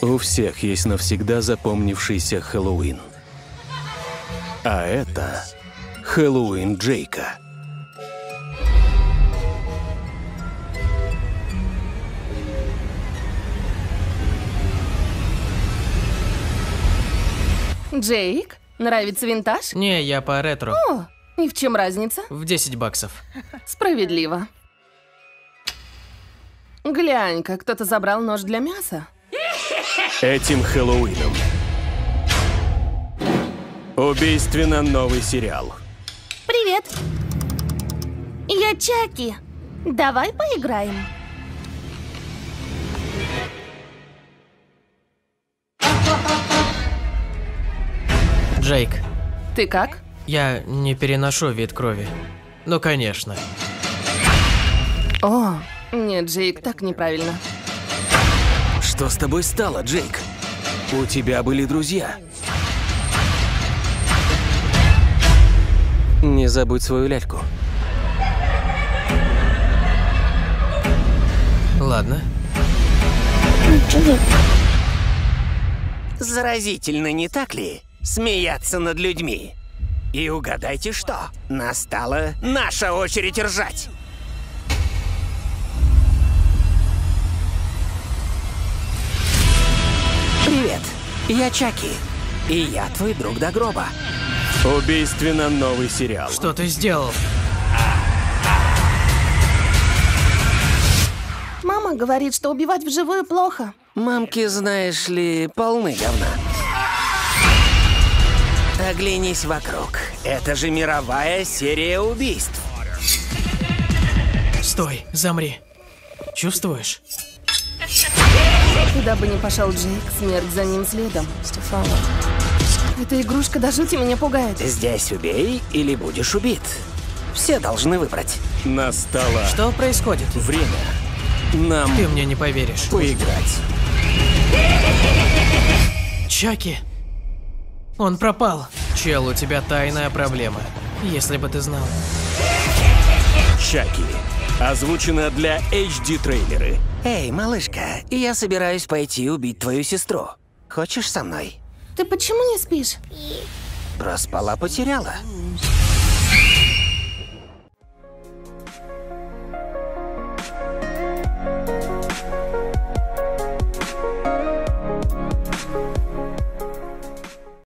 У всех есть навсегда запомнившийся Хэллоуин. А это Хэллоуин Джейка. Джейк, нравится винтаж? Не, я по ретро. О, и в чем разница? В 10 баксов. Справедливо. Глянь-ка, кто-то забрал нож для мяса. Этим Хэллоуином. Убийственно новый сериал. Привет. Я Чаки. Давай поиграем. Джейк, Ты как? я не переношу вид крови. Ну, конечно. О, нет, Джейк, так неправильно. Что с тобой стало, Джейк? У тебя были друзья. Не забудь свою ляльку. Ладно. Заразительно, не так ли? Смеяться над людьми. И угадайте что? Настала наша очередь ржать. Я Чаки. И я твой друг до гроба. Убийственно новый сериал. Что ты сделал? Мама говорит, что убивать вживую плохо. Мамки, знаешь ли, полны говна. Оглянись вокруг. Это же мировая серия убийств. Стой, замри. Чувствуешь? Куда бы ни пошел Джейк, смерть за ним следом. Эта игрушка до жути меня пугает. Здесь убей или будешь убит. Все должны выбрать. Настало Что происходит? время нам Ты мне не поверишь. поиграть. Чаки! Он пропал. Чел, у тебя тайная проблема. Если бы ты знал. Чаки. Озвучено для HD-трейлеры. Эй, малышка, я собираюсь пойти убить твою сестру. Хочешь со мной? Ты почему не спишь? Проспала, потеряла.